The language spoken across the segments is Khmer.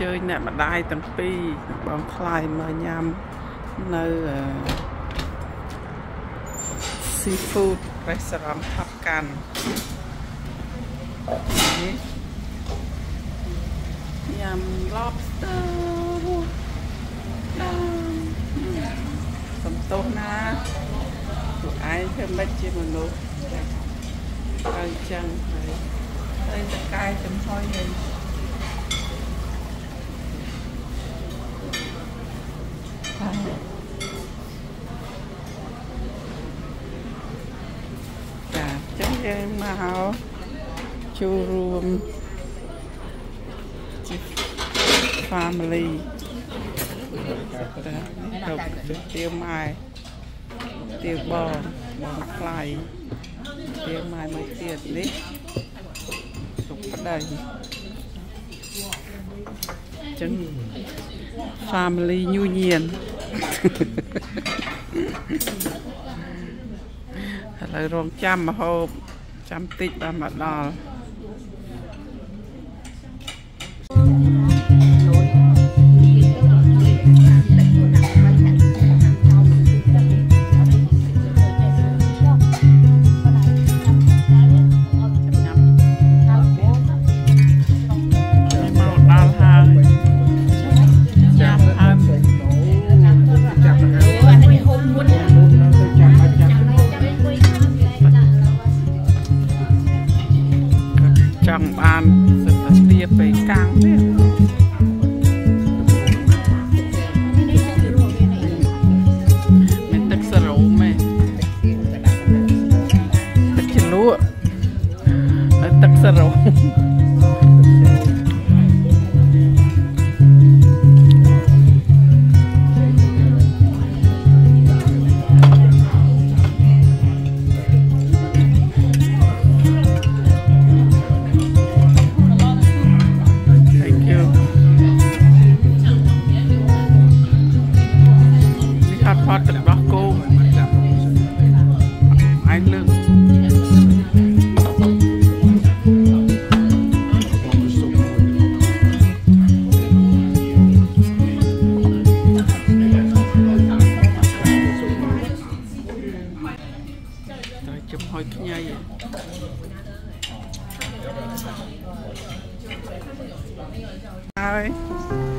ជើញអ្នកម្ដាយទាំងពីរបងថ្លៃមកញ៉ាំនៅ seafood restaurant ថប់កាន់នេះញ៉ាំ lobster សំទោសណាពួកឯងធ្វើមិនជាមនុស្សហើយចឹងហើយហើយតកាយចំហុយហើយ ចាចឹងយើងមកចូលរួមជា family តាទៅទៀមម៉ែទៀមបងបងថ្លៃទៀមម៉ែមួយទៀតនេះទុកប្តី ចឹង family ញូញៀនឥឡូវរងចាំមហូបចាំតិចបានមកដល់ ហើ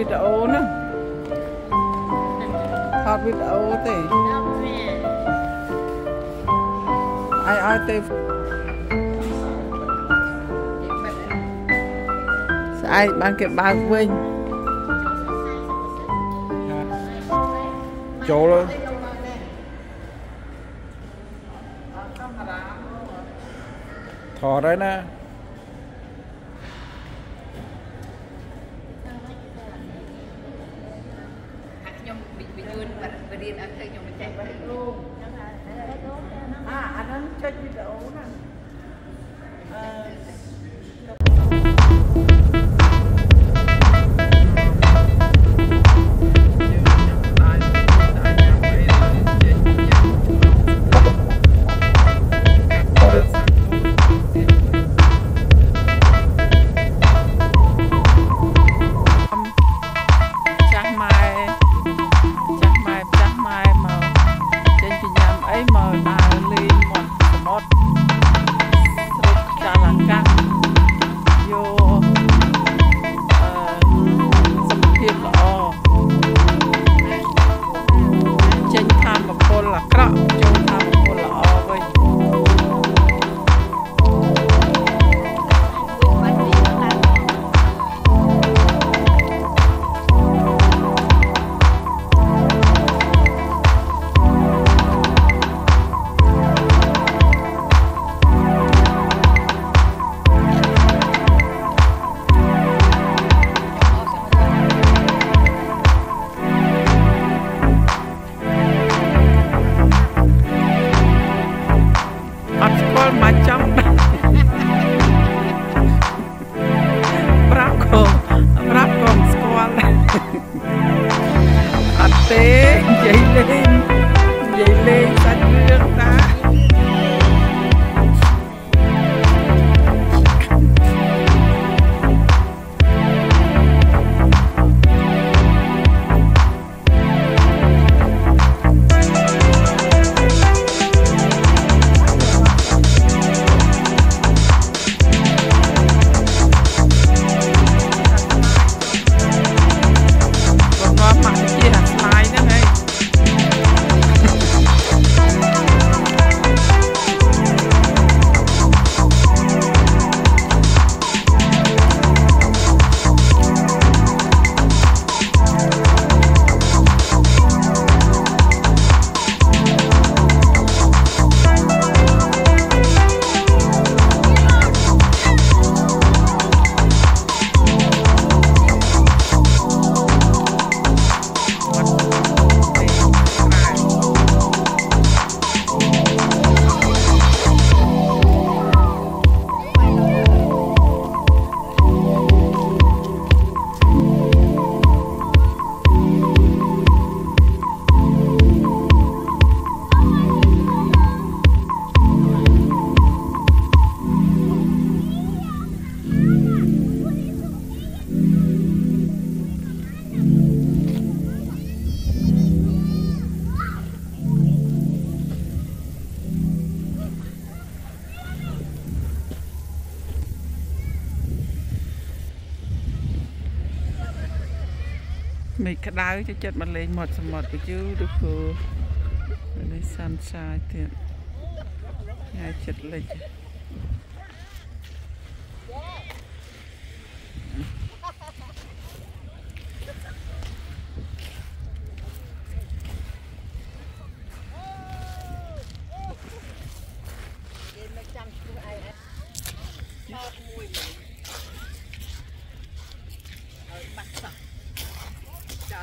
ថតវីដេអូណាថតវីដេអូទេអាយឲ្យទេស្អែកបានគេបើកវិញចូលថតហើយណា ក្តៅចូលចិត្តមកលេងមាត់សមុទ្រ beautiful នេះ sunshine ទៀតថ្ងៃចិត្តលិចហើយគេ Not love, love, not love.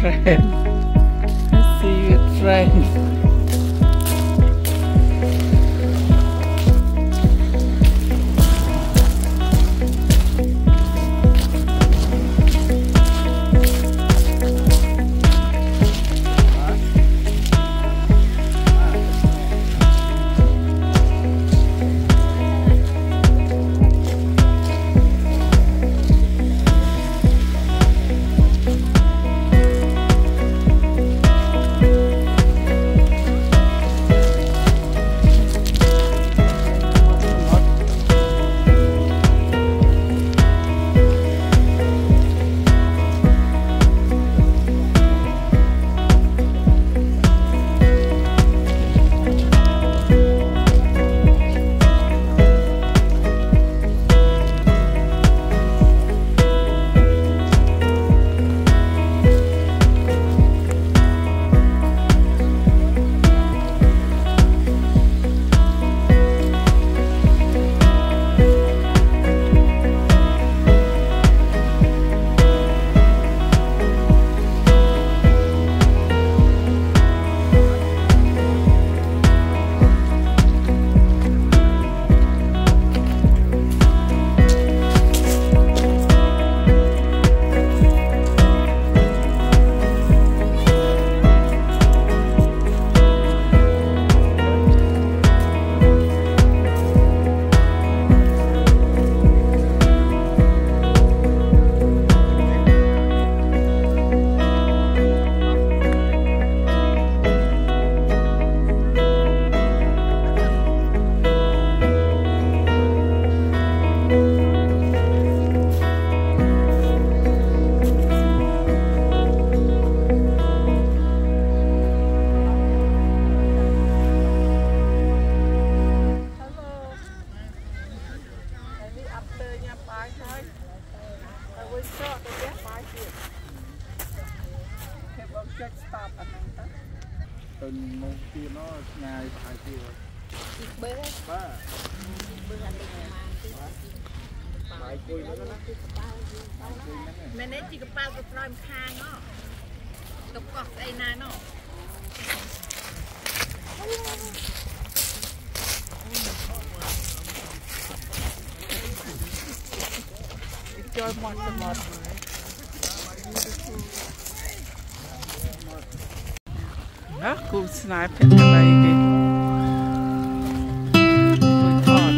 friend. ចុច stop អាហ្នឹងទៅទៅមកទៀតនោះឆ្ងាយប្រហែលជាបើបាទបាយគួយហ្នឹងណាមែនទេជីកប៉ាល់ទៅស្រោមខាងហ៎ទៅកោះស្អីណាណោះចូលមាត់សមុទ្រណាគូស្នេហ៍ភក្តីគេមួយថត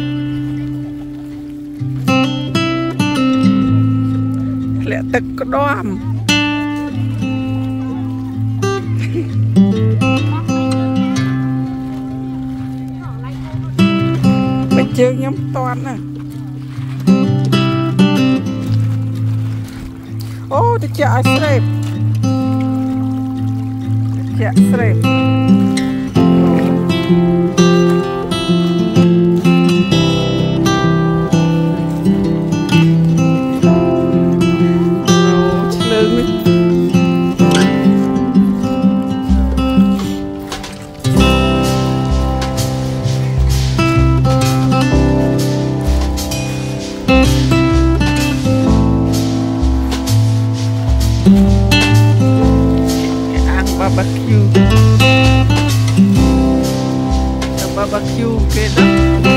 ធ្លាក់ទឹកក្ដាមបើជើងខ្ញុំតន់ណាអូតិចឲ្យស្រេប តិច barbecue ទៅ barbecue គេដល់